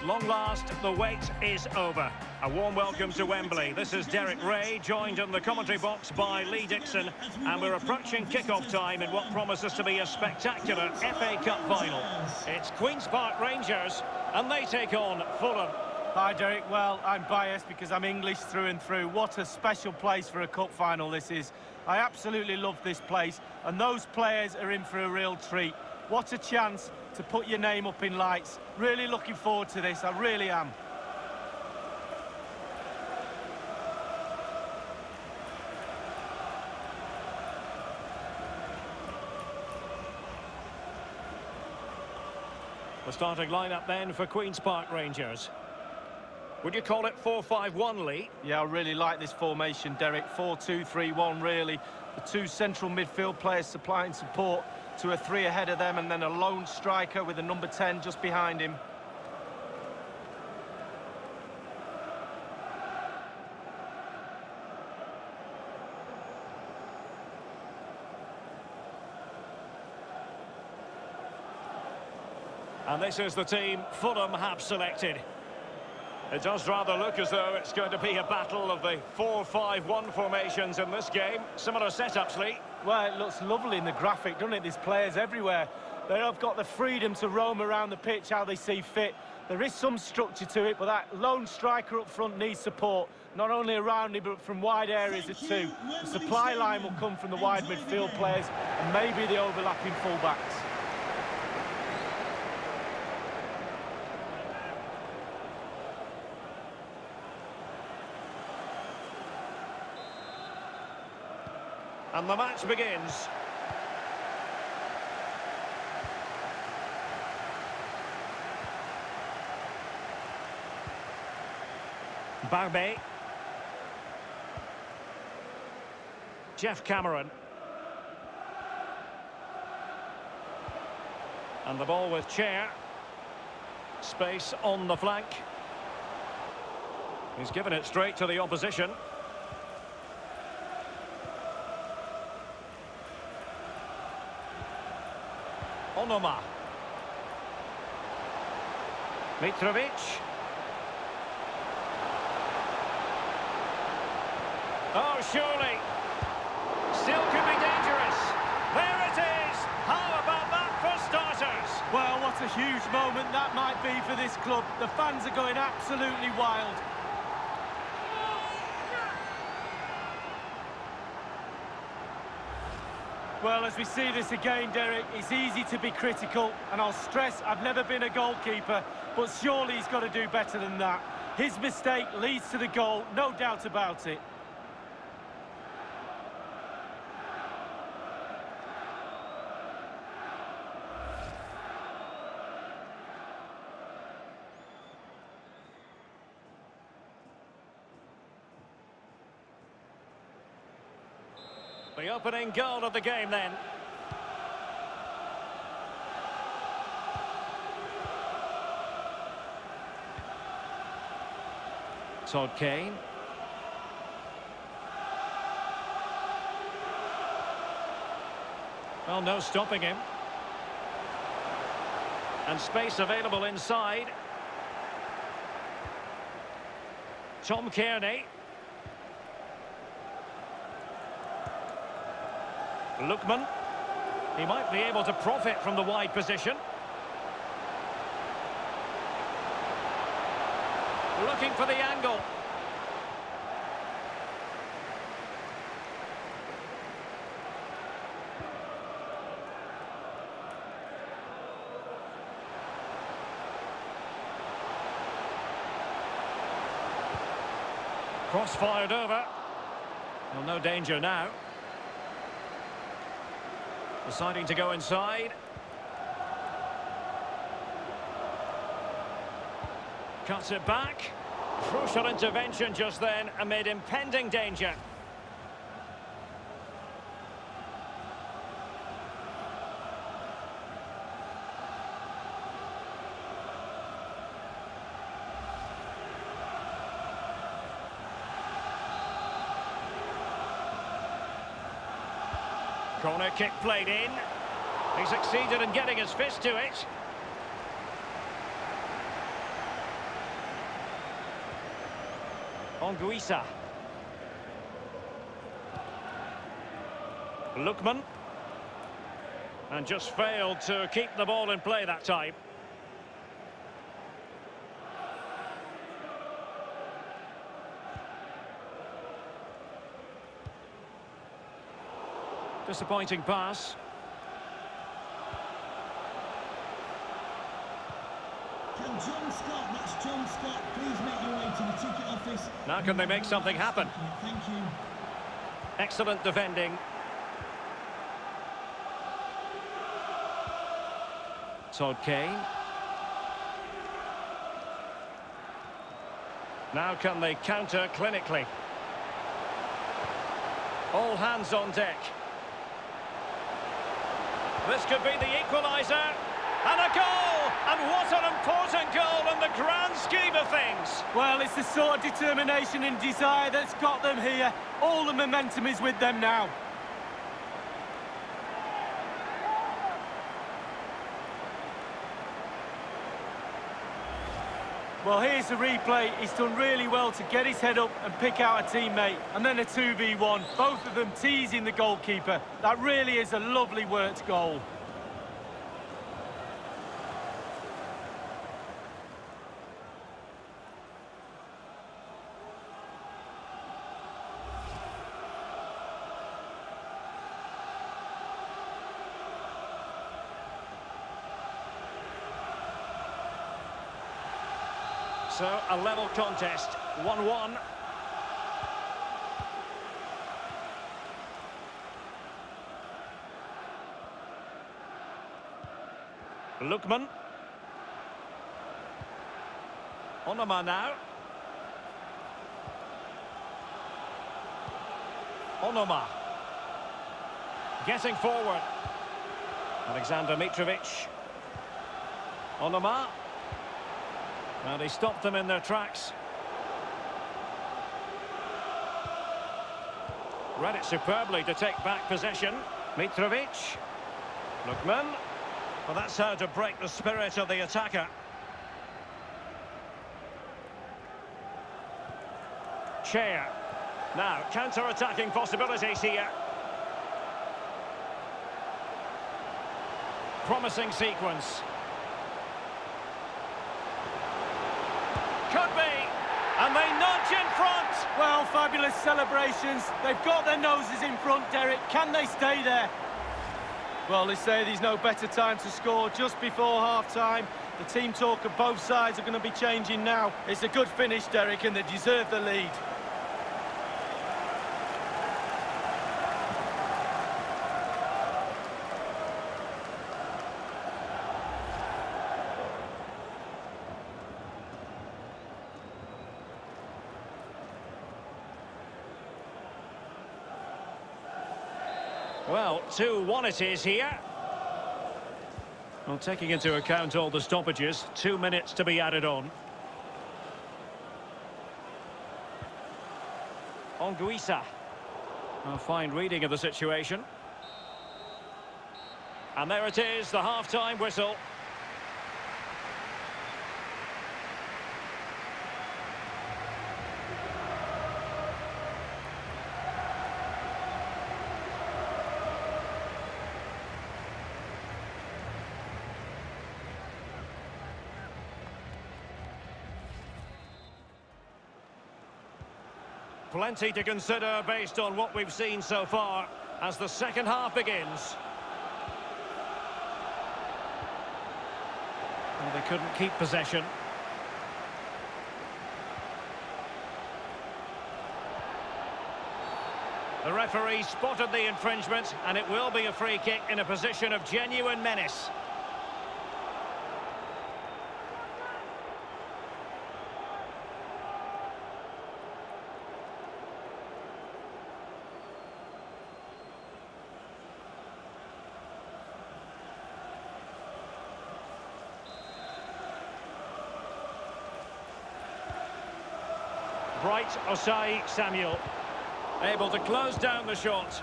At long last, the wait is over. A warm welcome to Wembley. This is Derek Ray, joined in the commentary box by Lee Dixon, and we're approaching kick-off time in what promises to be a spectacular FA Cup final. It's Queen's Park Rangers, and they take on Fulham. Hi, Derek. Well, I'm biased because I'm English through and through. What a special place for a cup final this is. I absolutely love this place, and those players are in for a real treat. What a chance to put your name up in lights. Really looking forward to this, I really am. The starting lineup then for Queen's Park Rangers. Would you call it 4-5-1, Lee? Yeah, I really like this formation, Derek. 4-2-3-1, really. The two central midfield players supplying support to a three ahead of them, and then a lone striker with a number 10 just behind him. And this is the team Fulham have selected. It does rather look as though it's going to be a battle of the 4-5-1 formations in this game. Similar setups, Lee. Well, it looks lovely in the graphic, doesn't it? There's players everywhere. They have got the freedom to roam around the pitch how they see fit. There is some structure to it, but that lone striker up front needs support, not only around him, but from wide areas too. The supply line will come from the wide midfield players and maybe the overlapping fullbacks. And the match begins. Barbet. Geoff Cameron. And the ball with Chair. Space on the flank. He's given it straight to the opposition. Onomah. Mitrovic. Oh, surely. Still could be dangerous. There it is. How about that for starters? Well, what a huge moment that might be for this club. The fans are going absolutely wild. Well, as we see this again, Derek, it's easy to be critical, and I'll stress I've never been a goalkeeper, but surely he's got to do better than that. His mistake leads to the goal, no doubt about it. The opening goal of the game then. Todd Kane. Well, no stopping him. And space available inside. Tom Cairney. Lookman. He might be able to profit from the wide position. Looking for the angle. Cross fired over. Well, no danger now. Deciding to go inside. Cuts it back. Crucial intervention just then amid impending danger. Corner kick played in. He succeeded in getting his fist to it. Anguissa. Lookman. And just failed to keep the ball in play that time. Disappointing pass. Can John Scott, that's John Scott, please make your way to the ticket office. Now can they make something happen? Thank you. Excellent defending. Todd Kane. Now can they counter clinically? All hands on deck. This could be the equaliser. And a goal! And what an important goal in the grand scheme of things. Well, it's the sort of determination and desire that's got them here. All the momentum is with them now. Well, here's the replay. He's done really well to get his head up and pick out a teammate. And then a 2v1. Both of them teasing the goalkeeper. That really is a lovely worked goal. So, a level contest, 1-1. Lookman. Onomah now. Onomah. Getting forward. Alexander Mitrovic. Onomah. And he stopped them in their tracks. Read it superbly to take back possession. Mitrovic. Lookman. Well, that's how to break the spirit of the attacker. Chair. Now, counter-attacking possibilities here. Promising sequence. Could be. And they nudge in front. Well, fabulous celebrations. They've got their noses in front, Derek. Can they stay there? Well, they say there's no better time to score just before half-time. The team talk of both sides are going to be changing now. It's a good finish, Derek, and they deserve the lead. Well, 2-1 it is here. Well, taking into account all the stoppages, two minutes to be added on. Anguissa. A fine reading of the situation. And there it is, the half-time whistle. Plenty to consider based on what we've seen so far as the second half begins. Well, they couldn't keep possession. The referee spotted the infringement and it will be a free kick in a position of genuine menace. Bright Osayi-Samuel. Able to close down the shot.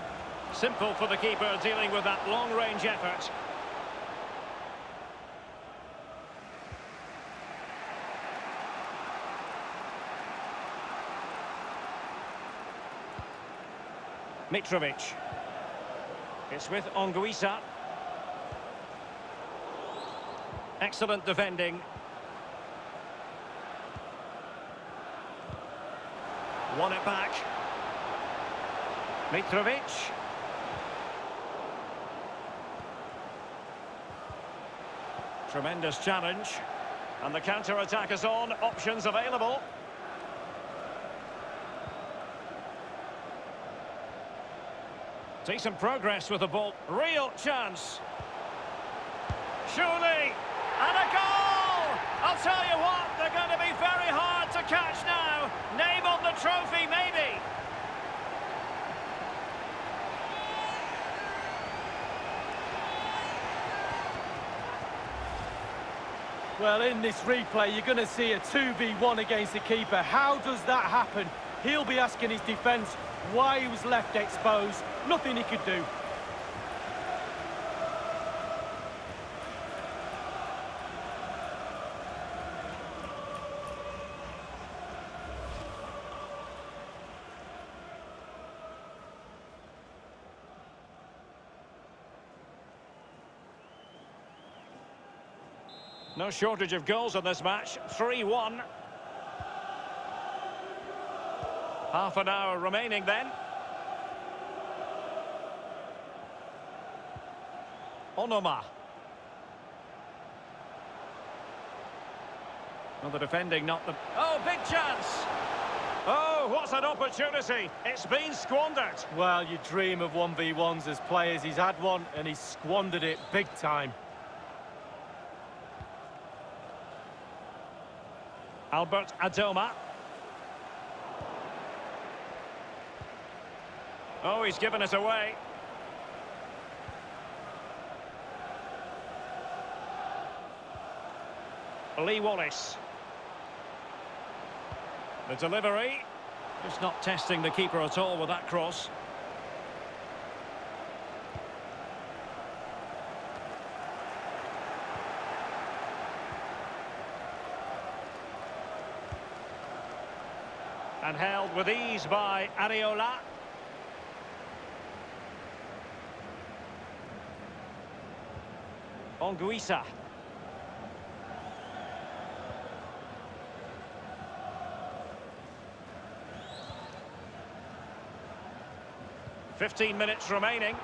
Simple for the keeper dealing with that long-range effort. Mitrovic. It's with Anguissa. Excellent defending. Won it back. Mitrovic. Tremendous challenge. And the counter-attack is on. Options available. Decent progress with the ball. Real chance. Surely. And a goal! I'll tell you what, they're going to be very hard to catch now. Name on the trophy, maybe. Well, in this replay, you're going to see a 2v1 against the keeper. How does that happen? He'll be asking his defence why he was left exposed. Nothing he could do. No shortage of goals in this match. 3-1. Half an hour remaining then. Onomah. Well, the defending not the... Oh, big chance! Oh, what's an opportunity! It's been squandered. Well, you dream of 1v1s as players. He's had one and he's squandered it big time. Albert Adomah. Oh, he's given us away. Lee Wallace. The delivery. Just not testing the keeper at all with that cross. And held with ease by Areola. Anguissa. Fifteen minutes remaining.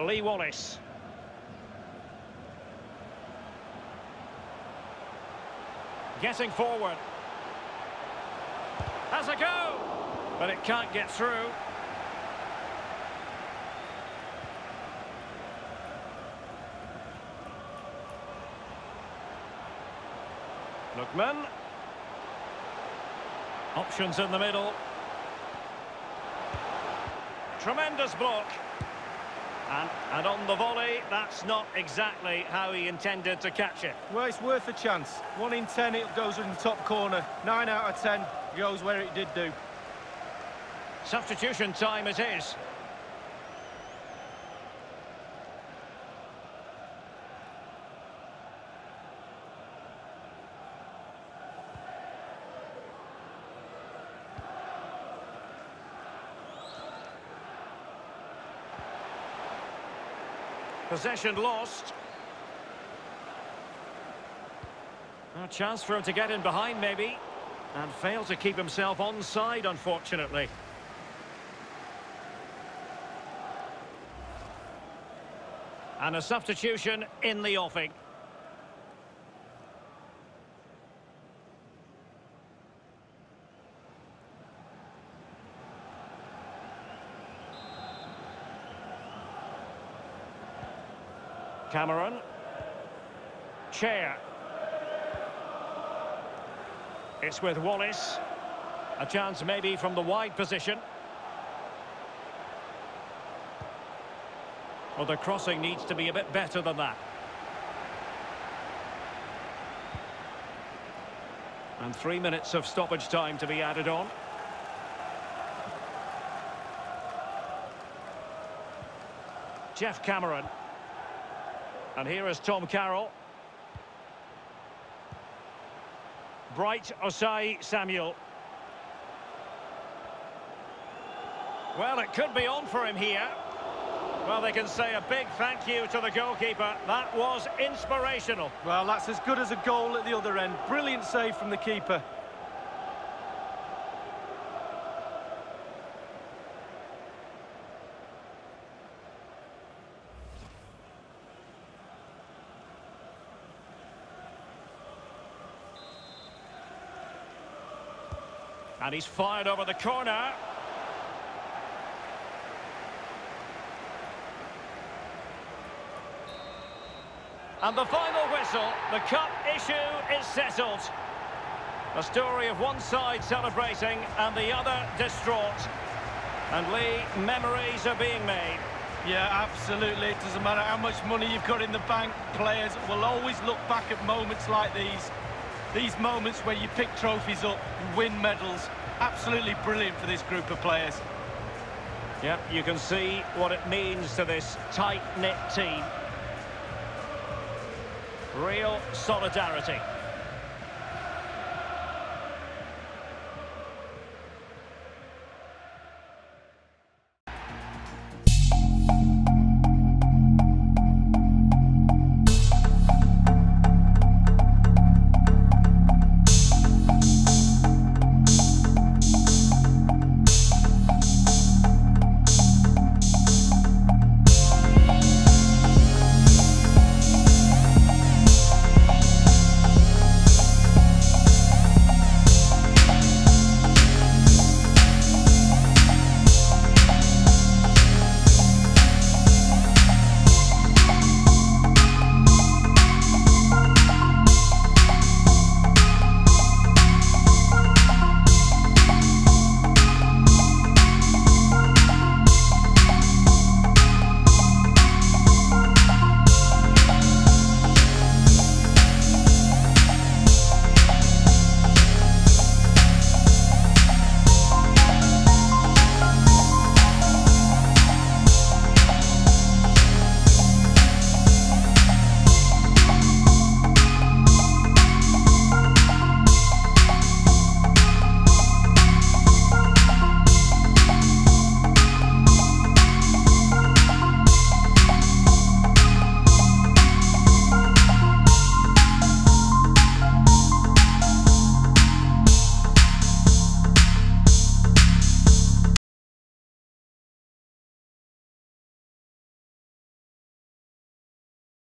Lee Wallace. Getting forward. Has a go! But it can't get through. Lookman. Options in the middle. Tremendous block. And, and on the volley, that's not exactly how he intended to catch it. Well, it's worth a chance. One in ten, it goes in the top corner. Nine out of ten goes where it did do. Substitution time it is. Possession lost. A chance for him to get in behind, maybe. And fail to keep himself onside, unfortunately. And a substitution in the offing. Cameron. Chair. It's with Wallace. A chance maybe from the wide position. Well, the crossing needs to be a bit better than that. And three minutes of stoppage time to be added on. Geoff Cameron. And here is Tom Carroll. Bright Osayi-Samuel. Well, it could be on for him here. Well, they can say a big thank you to the goalkeeper. That was inspirational. Well, that's as good as a goal at the other end. Brilliant save from the keeper. And he's fired over the corner. And the final whistle, the cup issue is settled. A story of one side celebrating and the other distraught. And Lee, memories are being made. Yeah, absolutely. It doesn't matter how much money you've got in the bank. Players will always look back at moments like these. These moments where you pick trophies up, you win medals. Absolutely brilliant for this group of players. Yep, you can see what it means to this tight-knit team. Real solidarity.